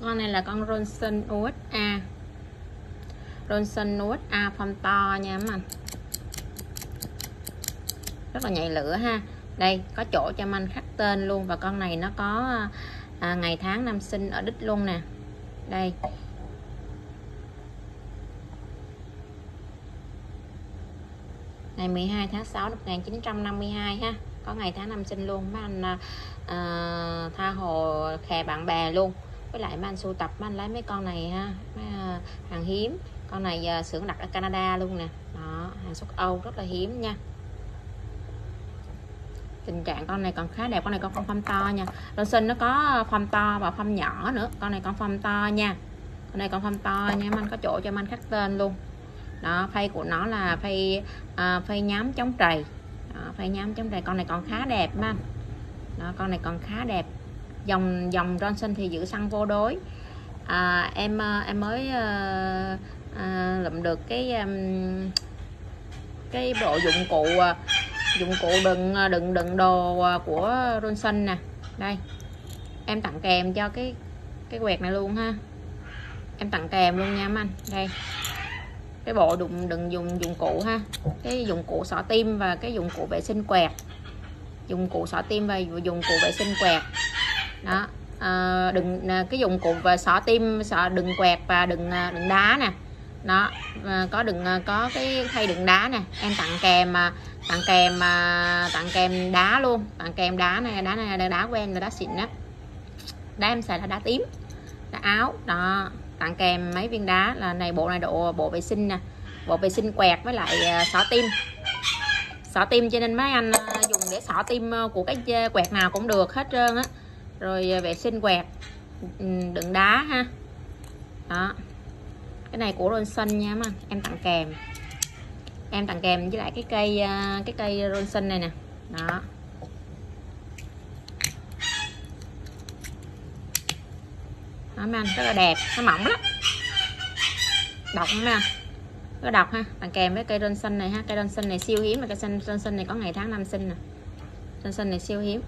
con này là con Ronson USA Ronson USA phong to nha các anh rất là nhạy lửa ha. Đây có chỗ cho anh khắc tên luôn và con này nó có à, ngày tháng năm sinh ở đích luôn nè. Đây. Ngày 12 tháng 6 năm 1952 ha. Có ngày tháng năm sinh luôn. Mấy anh à, à tha hồ khè bạn bè luôn với lại mấy anh sưu tập mấy anh lấy mấy con này ha mấy, à, hàng hiếm. Con này à, xưởng đặt ở Canada luôn nè. Đó hàng xuất Âu rất là hiếm nha. Tình trạng con này còn khá đẹp con này con phong to nha. Đơn sinh nó có à, phong to và phong nhỏ nữa. Con này con phong to nha. Con này con phong to nha anh có chỗ cho anh khắc tên luôn. Đó phay của nó là phay à, phay nhám chống trầy. Đó, phay nhám chống trầy. Con này còn khá đẹp mà. Đó, con này còn khá đẹp dòng dòng Johnson thì giữ xăng vô đối. À, em à, em mới à, à, lụm được cái um, cái bộ dụng cụ à, dụng cụ đựng à, đựng đựng đồ của Johnson nè. Đây em tặng kèm cho cái cái quẹt này luôn ha. Em tặng kèm luôn nha anh. Đây cái bộ đựng đừng dùng dụng cụ ha. Cái dụng cụ xỏ tim và cái dụng cụ vệ sinh quẹt. Dụng cụ xỏ tim và dụng cụ vệ sinh quẹt đó. À, đừng cái dụng cụ và xỏ tim xỏ đừng quẹt và đừng à, đừng đá nè. Nó ờ, có đừng à, có cái thay đựng đá nè. Em tặng kèm mà tặng kèm mà tặng kèm đá luôn. Tặng kèm đá này đá này đá, đá của em là đá xịn đó đá em xài là đá tím đá áo. Đó. Tặng kèm mấy viên đá là này bộ này độ bộ vệ sinh nè. Bộ vệ sinh quẹt với lại à, xỏ tim. Xỏ tim cho nên mấy anh dùng để xỏ tim của cái quẹt nào cũng được hết trơn á rồi à, vệ sinh quẹt. Ừ, đựng đá ha. Đó. Cái này của Ronson nha mà em tặng kèm. Em tặng kèm với lại cái cây à, cái cây Ronson này nè. Đó. Đó, mấy anh, rất là đẹp. Nó mỏng lắm. Độc mấy anh. Rất độc ha. Tặng kèm với cây Ronson này ha. Cây Ronson này siêu hiếm mà cây Ronson này có ngày tháng năm sinh nè. Ronson này siêu hiếm.